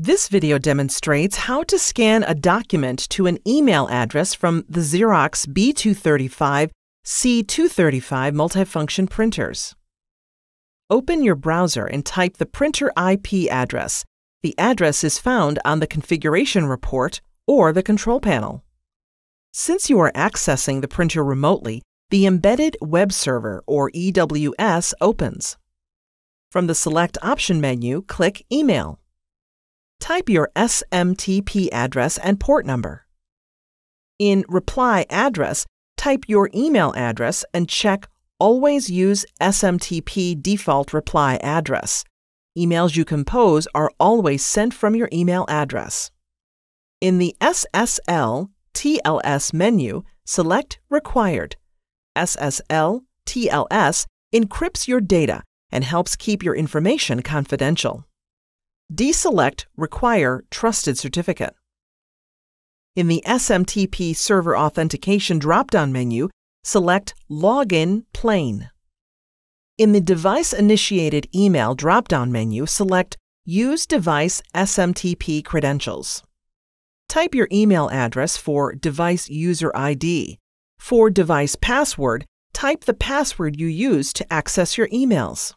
This video demonstrates how to scan a document to an email address from the Xerox B235 C235 multifunction printers. Open your browser and type the printer IP address. The address is found on the configuration report or the control panel. Since you are accessing the printer remotely, the Embedded Web Server or EWS opens. From the Select Option menu, click Email. Type your SMTP address and port number. In Reply Address, type your email address and check Always use SMTP default reply address. Emails you compose are always sent from your email address. In the SSL TLS menu, select Required. SSL TLS encrypts your data and helps keep your information confidential. Deselect Require Trusted Certificate. In the SMTP Server Authentication drop-down menu, select Login Plain. In the Device Initiated Email drop-down menu, select Use Device SMTP Credentials. Type your email address for Device User ID. For Device Password, type the password you use to access your emails.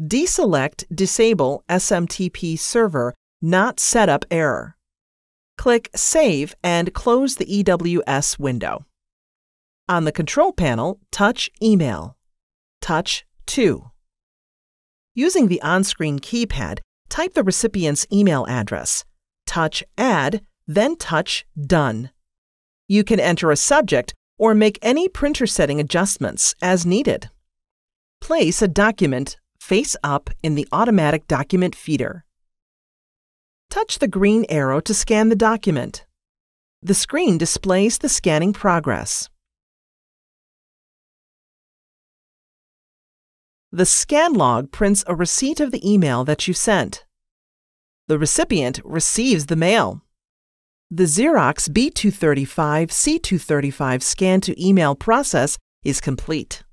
Deselect Disable SMTP Server Not Setup Error. Click Save and close the EWS window. On the control panel, touch Email. Touch 2. Using the on-screen keypad, type the recipient's email address. Touch Add, then touch Done. You can enter a subject or make any printer setting adjustments as needed. Place a document face up in the automatic document feeder. Touch the green arrow to scan the document. The screen displays the scanning progress. The scan log prints a receipt of the email that you sent. The recipient receives the mail. The Xerox B235 C235 scan to email process is complete.